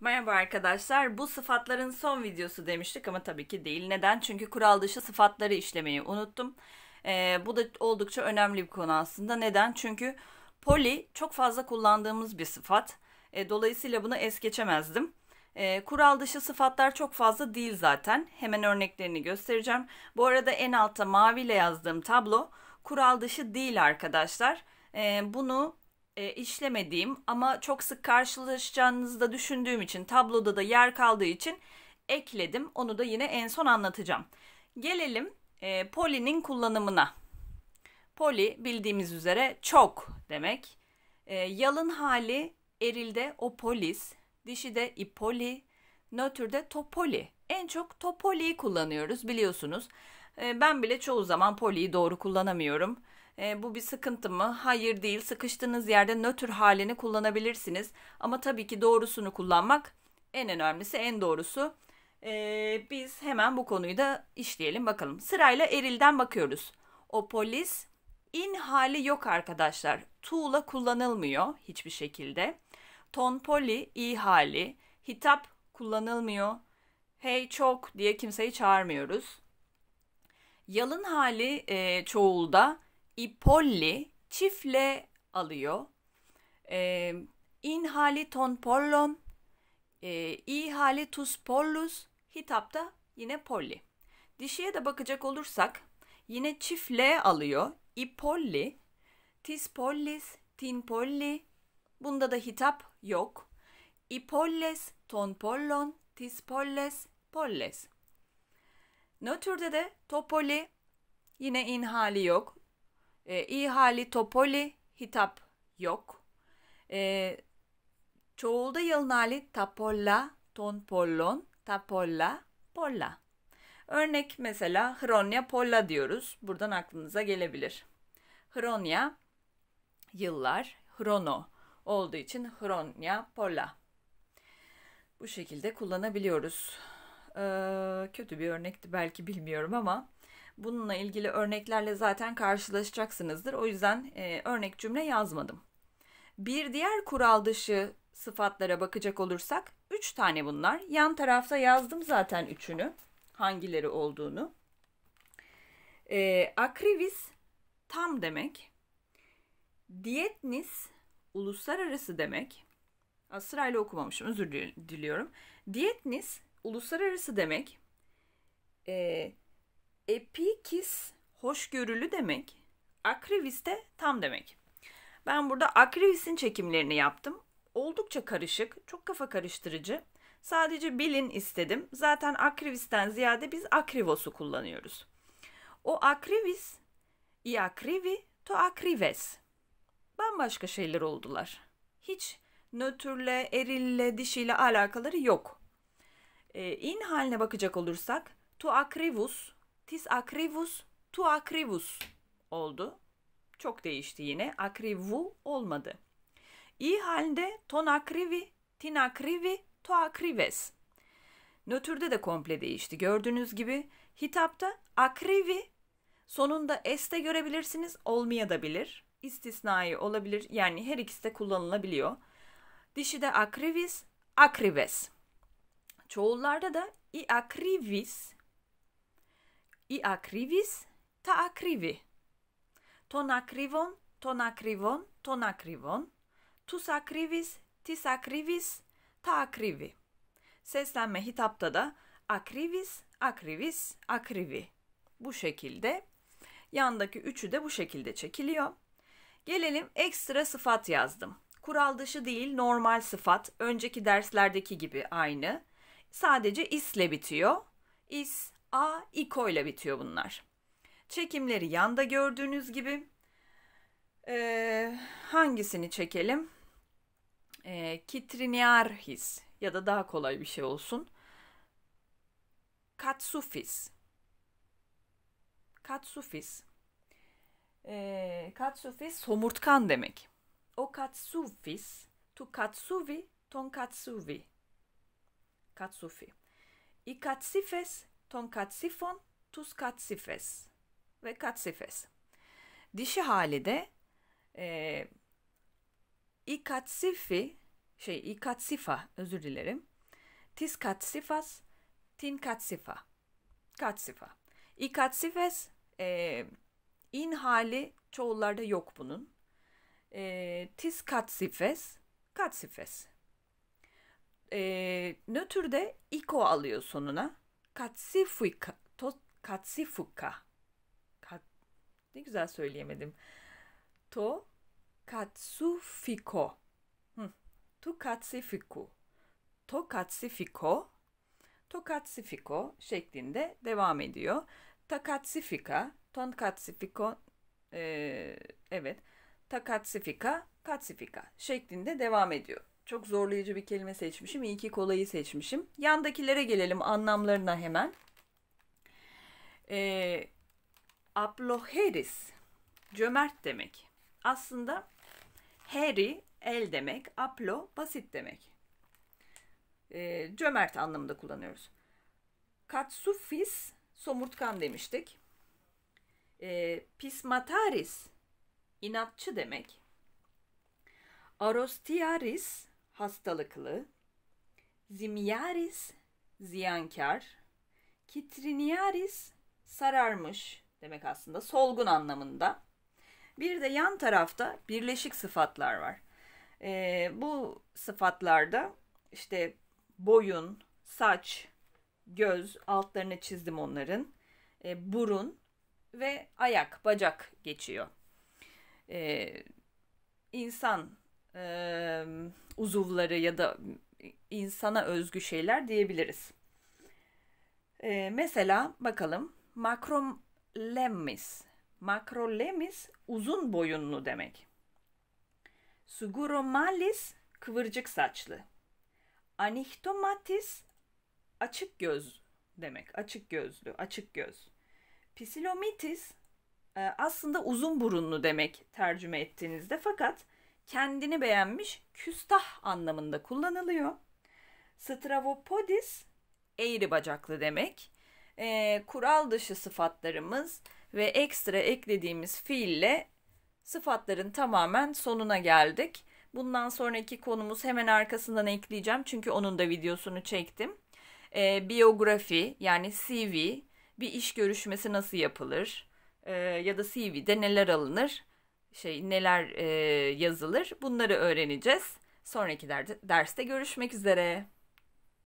Merhaba arkadaşlar. Bu sıfatların son videosu demiştik ama tabii ki değil. Neden? Çünkü kural dışı sıfatları işlemeyi unuttum. Ee, bu da oldukça önemli bir konu aslında. Neden? Çünkü poli çok fazla kullandığımız bir sıfat. Ee, dolayısıyla bunu es geçemezdim. Ee, kural dışı sıfatlar çok fazla değil zaten. Hemen örneklerini göstereceğim. Bu arada en altta maviyle yazdığım tablo kural dışı değil arkadaşlar. Ee, bunu e, işlemediğim ama çok sık karşılaşacağınızı da düşündüğüm için tabloda da yer kaldığı için ekledim. Onu da yine en son anlatacağım. Gelelim e, polinin kullanımına. Poli bildiğimiz üzere çok demek. E, yalın hali erilde opolis, dişide ipoli, nötrde topoli. En çok topoliyi kullanıyoruz biliyorsunuz. E, ben bile çoğu zaman poliyi doğru kullanamıyorum. E, bu bir sıkıntı mı? Hayır değil. Sıkıştığınız yerde nötr halini kullanabilirsiniz. Ama tabii ki doğrusunu kullanmak en önemlisi, en doğrusu. E, biz hemen bu konuyu da işleyelim bakalım. Sırayla erilden bakıyoruz. O polis in hali yok arkadaşlar. Tuğla kullanılmıyor hiçbir şekilde. Ton poli i hali. Hitap kullanılmıyor. Hey çok diye kimseyi çağırmıyoruz. Yalın hali e, çoğulda ipolli çiftle alıyor. E, in hali ton pollon, e, i hali tus pollus, hitapta yine polli. Dişiye de bakacak olursak yine çiftle alıyor. İpolli, tis pollis, tin polli. Bunda da hitap yok. İpolles, ton pollon, tis polles, polles. Nötrde de topoli yine in hali yok. E, i hali topoli hitap yok. E, çoğulda yalın hali tapolla, ton pollon, tapolla, polla. Örnek mesela hronya polla diyoruz. Buradan aklınıza gelebilir. Hronya yıllar, hrono olduğu için hronya polla. Bu şekilde kullanabiliyoruz. Ee, kötü bir örnekti belki bilmiyorum ama bununla ilgili örneklerle zaten karşılaşacaksınızdır. O yüzden e, örnek cümle yazmadım. Bir diğer kural dışı sıfatlara bakacak olursak üç tane bunlar. Yan tarafta yazdım zaten üçünü. Hangileri olduğunu. E, akrivis tam demek. Dietnis uluslararası demek. Sırayla okumamışım özür diliyorum. Dietnis uluslararası demek. E, epikis hoşgörülü demek. Akrivis de tam demek. Ben burada akrivisin çekimlerini yaptım. Oldukça karışık, çok kafa karıştırıcı. Sadece bilin istedim. Zaten akrivisten ziyade biz akrivos'u kullanıyoruz. O akrivis, i akrivi, to akrives. Bambaşka şeyler oldular. Hiç nötrle, erille, dişiyle alakaları yok. E, in haline bakacak olursak tu akrivus, tis akrivus, tu akrivus oldu. Çok değişti yine. Akrivu olmadı. İ halinde ton akrivi, tin akrivi, to akrives. Nötrde de komple değişti. Gördüğünüz gibi hitapta akrivi sonunda s'te görebilirsiniz. Olmayabilir. İstisnai olabilir. Yani her ikisi de kullanılabiliyor. Dişide akrivis, akrives. Çoğullarda da i akrivis, i akrivis, ta akrivi. Ton akrivon, ton akrivon, ton akrivon. Tus akrivis, tis akrivis, ta akrivi. Seslenme hitapta da akrivis, akrivis, akrivi. Bu şekilde. Yandaki üçü de bu şekilde çekiliyor. Gelelim ekstra sıfat yazdım. Kural dışı değil normal sıfat. Önceki derslerdeki gibi aynı. Sadece isle bitiyor. İs, a, iko ile bitiyor bunlar. Çekimleri yanda gördüğünüz gibi. Ee, hangisini çekelim? Ee, Kitriniarhis ya da daha kolay bir şey olsun. Katsufis. Katsufis. Ee, katsufis somurtkan demek. O katsufis, tu katsuvi, ton katsuvi. Katsufi. I katsifes, ton katsifon, tus katsifes. Ve katsifes. Dişi hali de e, i katsifi şey i katsifa özür dilerim. Tis katsifas, tin katsifa. Katsifa. I katsifes e, in hali çoğullarda yok bunun. E, tis katsifes, katsifes. E, nötrde iko alıyor sonuna. Katsifuka, to, katsifuka. Kat, ne güzel söyleyemedim. To katsufiko. Hı. Tu katsifiku. To katsifiko. To katsifiko şeklinde devam ediyor. Takatsifika, ton katsifiko, e, evet, takatsifika, katsifika şeklinde devam ediyor. Çok zorlayıcı bir kelime seçmişim. İyi ki kolayı seçmişim. Yandakilere gelelim anlamlarına hemen. E, aploheris, cömert demek. Aslında heri, el demek, aplo, basit demek. E, cömert anlamında kullanıyoruz. Katsufis, somurtkan demiştik. E, pismataris, inatçı demek. Arostiaris, hastalıklı. Zimiaris, ziyankar. Kitriniaris, sararmış demek aslında, solgun anlamında. Bir de yan tarafta birleşik sıfatlar var. E, bu sıfatlarda işte boyun, saç, göz, altlarını çizdim onların, e, burun ve ayak, bacak geçiyor. E, insan e, uzuvları ya da insana özgü şeyler diyebiliriz. E, mesela bakalım makrolemmis. Makrolemis uzun boyunlu demek. Suguromalis kıvırcık saçlı. Anihtomatis açık göz demek. Açık gözlü, açık göz. Psilomitis aslında uzun burunlu demek tercüme ettiğinizde fakat kendini beğenmiş küstah anlamında kullanılıyor. Stravopodis eğri bacaklı demek. E, kural dışı sıfatlarımız ve ekstra eklediğimiz fiille sıfatların tamamen sonuna geldik. Bundan sonraki konumuz hemen arkasından ekleyeceğim çünkü onun da videosunu çektim. E, biyografi yani CV, bir iş görüşmesi nasıl yapılır e, ya da CV'de neler alınır, şey neler e, yazılır bunları öğreneceğiz. Sonraki derste görüşmek üzere.